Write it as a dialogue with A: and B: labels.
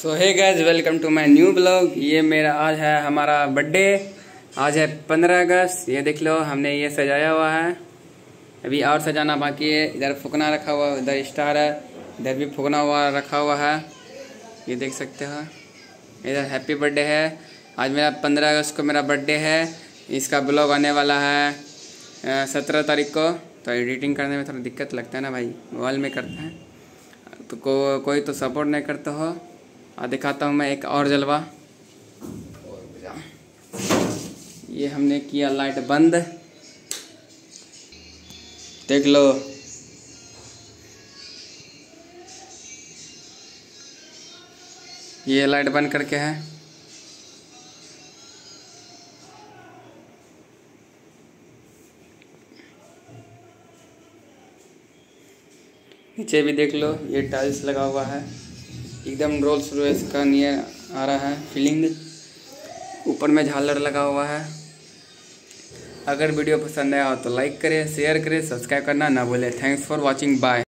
A: So hey guys welcome to my new blog ये मेरा आज है हमारा बर्थडे आज है पंद्रह अगस्त. ये देख लो, हमने ये सजाया हुआ है. अभी और सजाना बाकी है. इधर फुकना रखा हुआ इधर स्टार है. इधर भी फुकना हुआ, रखा हुआ है. ये देख सकते हो. इधर हैप्पी बर्थडे है. आज मेरा पंद्रह अगस्त को मेरा बर्थडे है. इसका ब्लॉग आने वाला है सत्रह तारीख को. तो एडिटिंग करने में थोड़ा दिक्कत लगता है ना भाई. मोबाइल में करते हैं. तो को, कोई तो सपोर्ट नहीं करता हो. और दिखाता हूँ मैं एक और जलवा। ये हमने किया लाइट बंद। देख लो। ये लाइट बंद करके है। नीचे भी देख लो, ये टाइल्स लगा हुआ है। एकदम रोल्स रोयस का नियर आ रहा है, फीलिंग। ऊपर में झालर लगा हुआ है। अगर वीडियो पसंद आया हो तो लाइक करें, शेयर करें, सब्सक्राइब करना ना भूलें। Thanks for watching, bye.